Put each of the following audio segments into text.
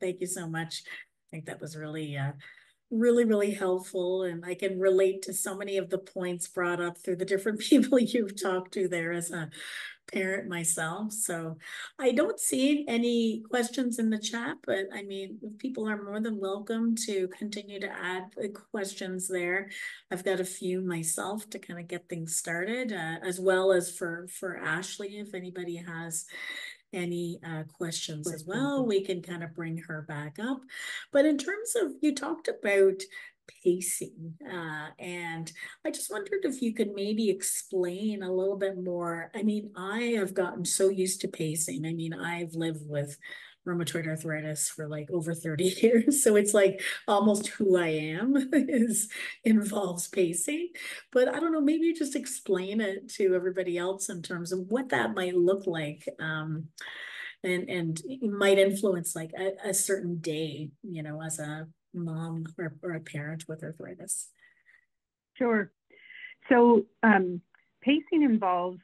Thank you so much. I think that was really, uh, really, really helpful. And I can relate to so many of the points brought up through the different people you've talked to there as a parent myself. So I don't see any questions in the chat, but I mean, people are more than welcome to continue to add questions there. I've got a few myself to kind of get things started, uh, as well as for, for Ashley, if anybody has any uh, questions as well, we can kind of bring her back up. But in terms of, you talked about pacing. Uh, and I just wondered if you could maybe explain a little bit more. I mean, I have gotten so used to pacing. I mean, I've lived with rheumatoid arthritis for like over 30 years. So it's like almost who I am is involves pacing. But I don't know, maybe just explain it to everybody else in terms of what that might look like. Um, and and might influence like a, a certain day, you know, as a mom or, or a parent with arthritis? Sure. So um, pacing involves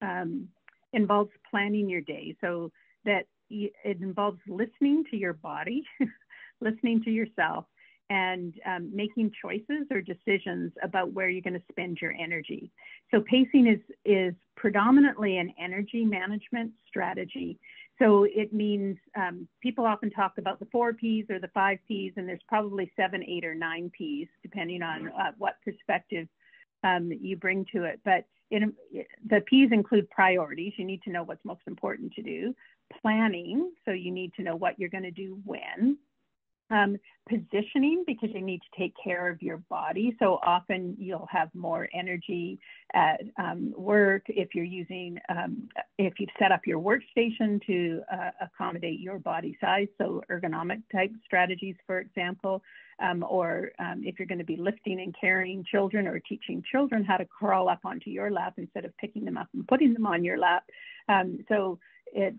um, involves planning your day. So that it involves listening to your body, listening to yourself, and um, making choices or decisions about where you're going to spend your energy. So pacing is is predominantly an energy management strategy. So it means um, people often talk about the four P's or the five P's, and there's probably seven, eight, or nine P's, depending on uh, what perspective um, you bring to it. But the P's include priorities. You need to know what's most important to do. Planning, so you need to know what you're going to do when um, positioning because you need to take care of your body. So often you'll have more energy at um, work if you're using, um, if you've set up your workstation to uh, accommodate your body size. So ergonomic type strategies, for example, um, or um, if you're going to be lifting and carrying children or teaching children how to crawl up onto your lap instead of picking them up and putting them on your lap. Um, so it's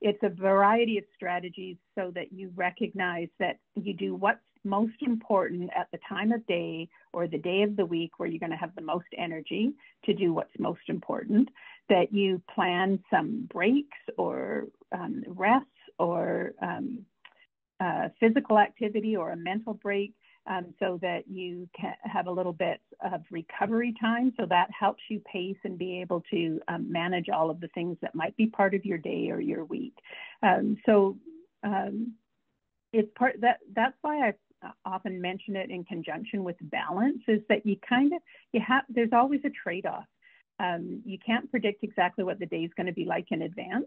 it's a variety of strategies so that you recognize that you do what's most important at the time of day or the day of the week where you're going to have the most energy to do what's most important, that you plan some breaks or um, rests or um, uh, physical activity or a mental break um, so that you can have a little bit of recovery time. So that helps you pace and be able to um, manage all of the things that might be part of your day or your week. Um, so um, it's part that that's why I often mention it in conjunction with balance is that you kind of you have there's always a trade-off. Um, you can't predict exactly what the day is going to be like in advance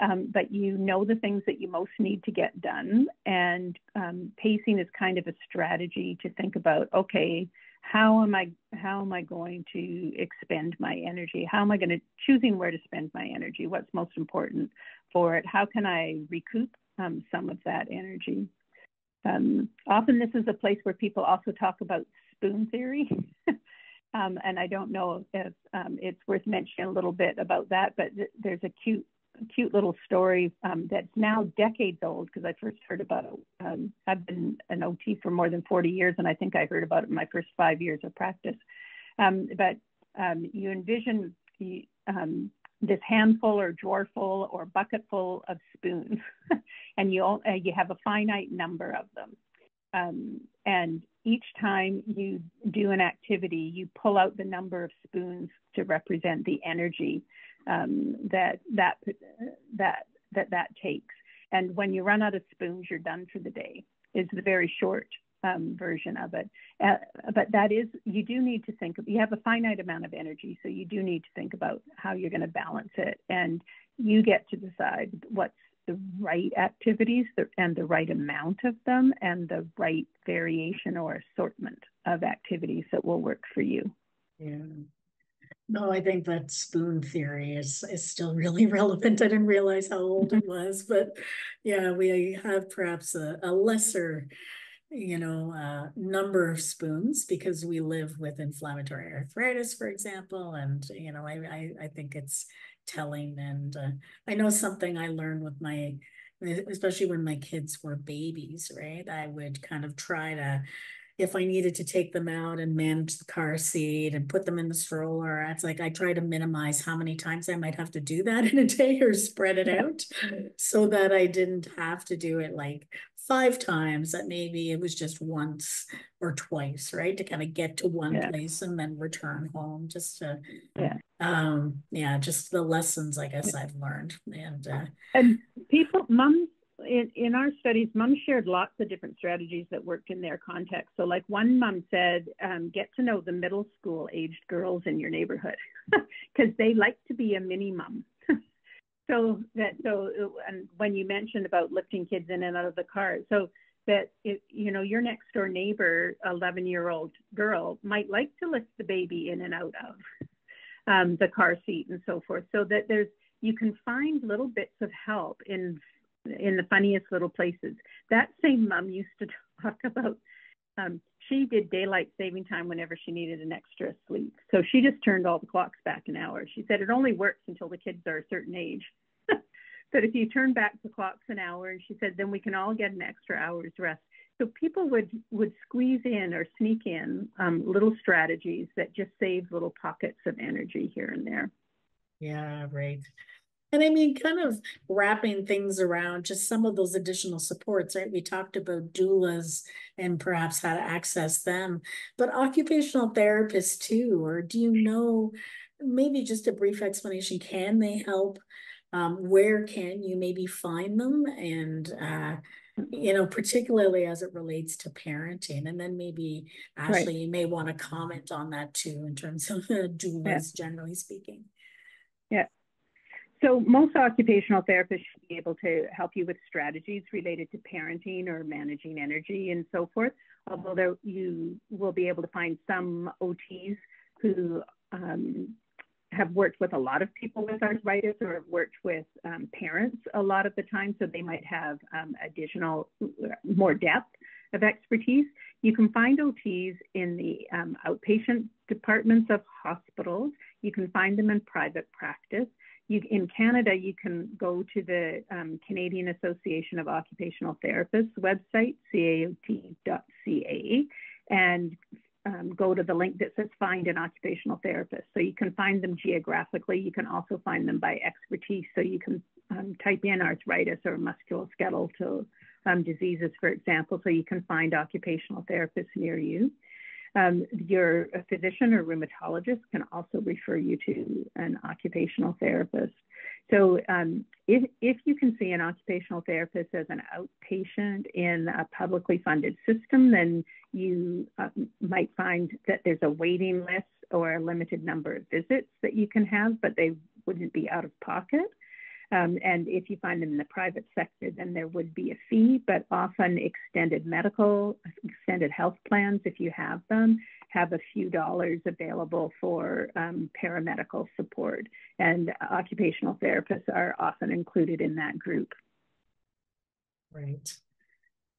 um, but you know the things that you most need to get done. And um, pacing is kind of a strategy to think about, okay, how am I how am I going to expend my energy? How am I going to choosing where to spend my energy? What's most important for it? How can I recoup um, some of that energy? Um, often this is a place where people also talk about spoon theory. um, and I don't know if um, it's worth mentioning a little bit about that, but th there's a cute cute little story um, that's now decades old because I first heard about it. Um, I've been an OT for more than 40 years, and I think I heard about it in my first five years of practice. Um, but um, you envision the, um, this handful or drawerful or bucketful of spoons, and you, all, uh, you have a finite number of them. Um, and each time you do an activity, you pull out the number of spoons to represent the energy um, that that that that that takes. And when you run out of spoons, you're done for the day. Is the very short um, version of it. Uh, but that is, you do need to think. You have a finite amount of energy, so you do need to think about how you're going to balance it, and you get to decide what's the right activities and the right amount of them, and the right variation or assortment of activities that will work for you. Yeah. No, I think that spoon theory is is still really relevant. I didn't realize how old it was, but yeah, we have perhaps a, a lesser, you know, uh, number of spoons because we live with inflammatory arthritis, for example, and you know, I I, I think it's telling. And uh, I know something I learned with my, especially when my kids were babies, right? I would kind of try to if I needed to take them out and manage the car seat and put them in the stroller, it's like I try to minimize how many times I might have to do that in a day or spread it out so that I didn't have to do it like five times, that maybe it was just once or twice, right? To kind of get to one Yeah. place and then return home, just to, Yeah. um, yeah, just the lessons I guess I've learned. And uh, And people, moms, in, in our studies, moms shared lots of different strategies that worked in their context. So, like one mom said, um, get to know the middle school aged girls in your neighborhood because they like to be a mini mom. so that so and when you mentioned about lifting kids in and out of the car, so that you know your next door neighbor, 11 year old girl, might like to lift the baby in and out of um, the car seat and so forth. So that there's you can find little bits of help in in the funniest little places. That same mom used to talk about um, she did daylight saving time whenever she needed an extra sleep. So she just turned all the clocks back an hour. She said it only works until the kids are a certain age. but if you turn back the clocks an hour, and she said, then we can all get an extra hour's rest. So people would would squeeze in or sneak in um, little strategies that just save little pockets of energy here and there. Yeah, right. And I mean, kind of wrapping things around just some of those additional supports, right? We talked about doulas and perhaps how to access them, but occupational therapists too, or do you know, maybe just a brief explanation, can they help? Um, where can you maybe find them? And, uh, you know, particularly as it relates to parenting. And then maybe Ashley, right. you may want to comment on that too, in terms of doulas, yeah. generally speaking. Yeah. So most occupational therapists should be able to help you with strategies related to parenting or managing energy and so forth. Although there, you will be able to find some OTs who um, have worked with a lot of people with arthritis or have worked with um, parents a lot of the time, so they might have um, additional, more depth of expertise. You can find OTs in the um, outpatient departments of hospitals. You can find them in private practice. You, in Canada, you can go to the um, Canadian Association of Occupational Therapists website, caot.ca, and um, go to the link that says find an occupational therapist. So you can find them geographically. You can also find them by expertise. So you can um, type in arthritis or musculoskeletal um, diseases, for example, so you can find occupational therapists near you. Um, your physician or rheumatologist can also refer you to an occupational therapist. So um, if, if you can see an occupational therapist as an outpatient in a publicly funded system, then you uh, might find that there's a waiting list or a limited number of visits that you can have, but they wouldn't be out of pocket. Um, and if you find them in the private sector, then there would be a fee, but often extended medical, extended health plans, if you have them, have a few dollars available for um, paramedical support. And occupational therapists are often included in that group. Right.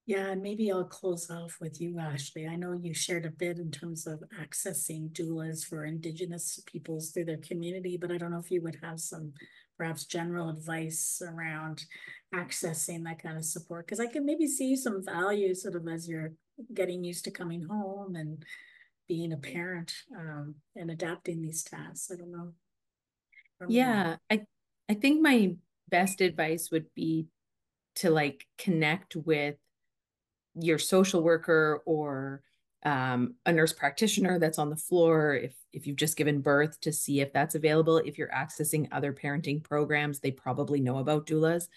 Yeah, and maybe I'll close off with you, Ashley. I know you shared a bit in terms of accessing doulas for Indigenous peoples through their community, but I don't know if you would have some perhaps general advice around accessing that kind of support? Because i can maybe see some value sort of as you're getting used to coming home and being a parent um, and adapting these tasks. I don't know. Yeah i i think my best advice would be to like connect with your social worker or um, a nurse practitioner that's on the floor if if you've just given birth to see if that's available. If you're accessing other parenting programs they probably know about doulas.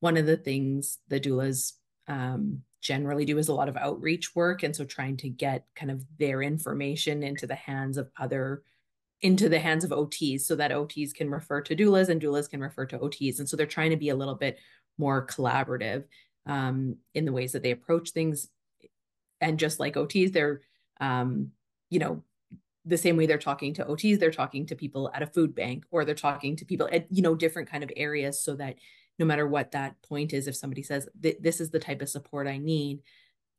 One of the things the doulas um, generally do is a lot of outreach work and so trying to get kind of their information into the hands of other into the hands of OTs so that OTs can refer to doulas and doulas can refer to OTs and so they're trying to be a little bit more collaborative um, in the ways that they approach things and just like OTs, they're, um, you know, the same way they're talking to OTs, they're talking to people at a food bank or they're talking to people at, you know, different kind of areas so that no matter what that point is, if somebody says, this is the type of support I need,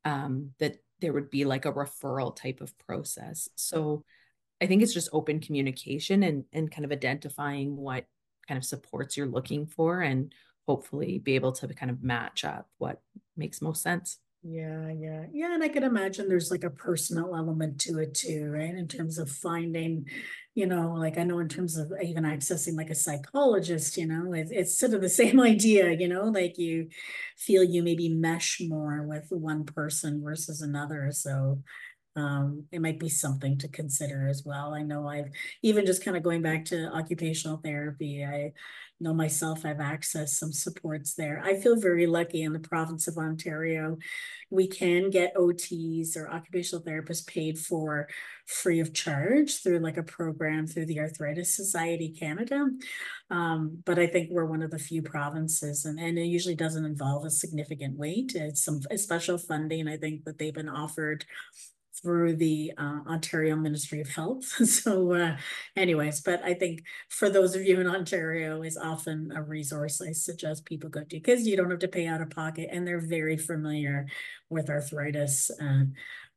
um, that there would be like a referral type of process. So I think it's just open communication and, and kind of identifying what kind of supports you're looking for and hopefully be able to kind of match up what makes most sense. Yeah, yeah, yeah. And I can imagine there's like a personal element to it too, right? In terms of finding, you know, like I know in terms of even accessing like a psychologist, you know, it's, it's sort of the same idea, you know, like you feel you maybe mesh more with one person versus another. So um, it might be something to consider as well. I know I've even just kind of going back to occupational therapy, I know myself, I've accessed some supports there. I feel very lucky in the province of Ontario. We can get OTs or occupational therapists paid for free of charge through like a program through the Arthritis Society Canada. Um, but I think we're one of the few provinces and, and it usually doesn't involve a significant wait. It's some special funding I think that they've been offered through the uh, Ontario Ministry of Health. so, uh, anyways, but I think for those of you in Ontario is often a resource I suggest people go to because you don't have to pay out of pocket and they're very familiar with arthritis uh,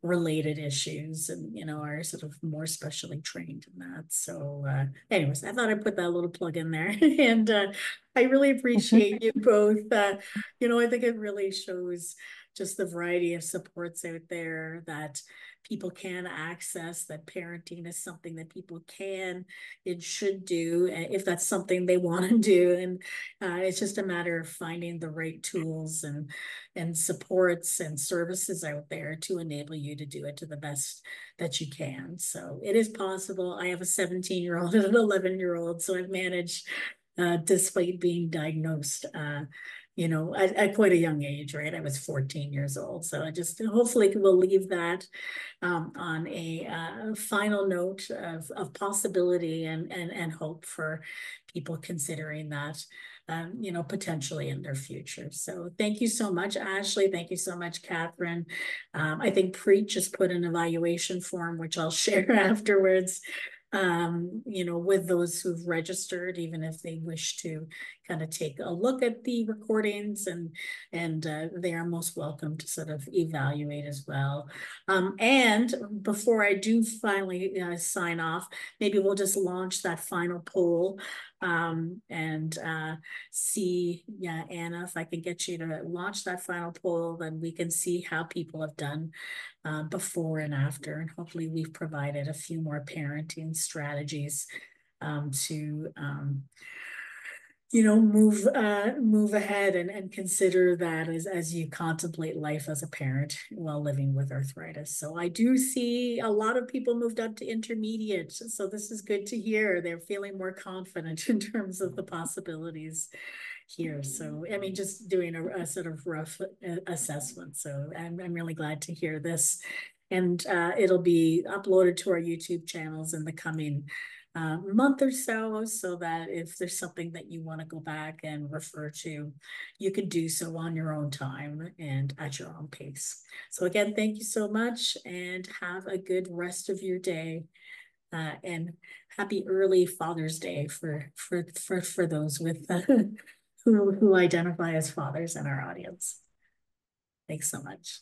related issues and you know are sort of more specially trained in that. So, uh, anyways, I thought I'd put that little plug in there and uh, I really appreciate you both. Uh, you know, I think it really shows just the variety of supports out there that people can access, that parenting is something that people can and should do if that's something they want to do. And uh, it's just a matter of finding the right tools and, and supports and services out there to enable you to do it to the best that you can. So it is possible. I have a 17 year old and an 11 year old, so I've managed uh, despite being diagnosed. Uh, you know, at, at, quite a young age, right? I was 14 years old. So I just hopefully we'll leave that um, on a uh, final note of, of possibility and, and, and hope for people considering that, um, you know, potentially in their future. So thank you so much, Ashley. Thank you so much, Catherine. Um, I think Preet just put an evaluation form, which I'll share afterwards um, you know, with those who've registered, even if they wish to kind of take a look at the recordings and and uh, they are most welcome to sort of evaluate as well. Um, and before I do finally uh, sign off, maybe we'll just launch that final poll um, and uh, see, yeah, Anna, if I can get you to launch that final poll, then we can see how people have done uh, before and after. And hopefully we've provided a few more parenting strategies um, to, um, you know, move uh, move ahead and, and consider that as, as you contemplate life as a parent while living with arthritis. So I do see a lot of people moved up to intermediate. So this is good to hear. They're feeling more confident in terms of the possibilities here. So, I mean, just doing a, a sort of rough uh, assessment. So I'm, I'm really glad to hear this. And uh, it'll be uploaded to our YouTube channels in the coming uh, month or so, so that if there's something that you want to go back and refer to, you can do so on your own time and at your own pace. So again, thank you so much and have a good rest of your day. Uh, and happy early Father's Day for for for for those with uh, who who identify as fathers in our audience. Thanks so much.